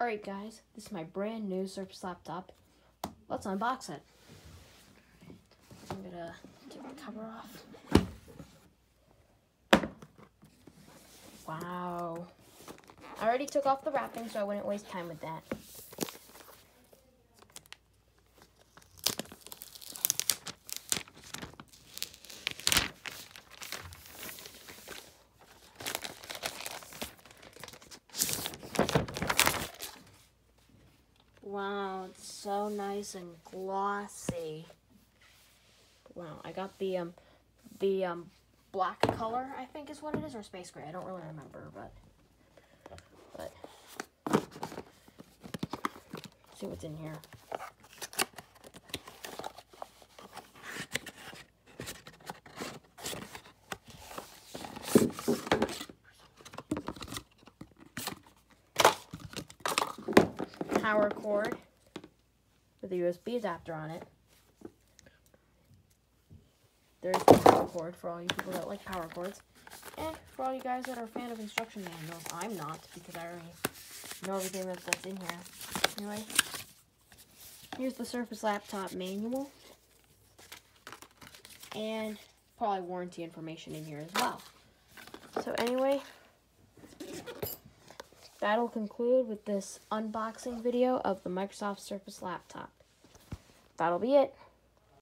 Alright guys, this is my brand new Surface laptop. Let's unbox it. I'm gonna take the cover off. Wow. I already took off the wrapping so I wouldn't waste time with that. It's so nice and glossy. Wow, I got the um the um black color, I think is what it is, or space gray. I don't really remember, but but see what's in here. power cord with a USB adapter on it. There's the power cord for all you people that like power cords. And for all you guys that are a fan of instruction manuals, I'm not because I already know everything that, that's in here. Anyway, here's the Surface Laptop manual. And probably warranty information in here as well. So anyway, that'll conclude with this unboxing video of the Microsoft Surface laptop. That'll be it.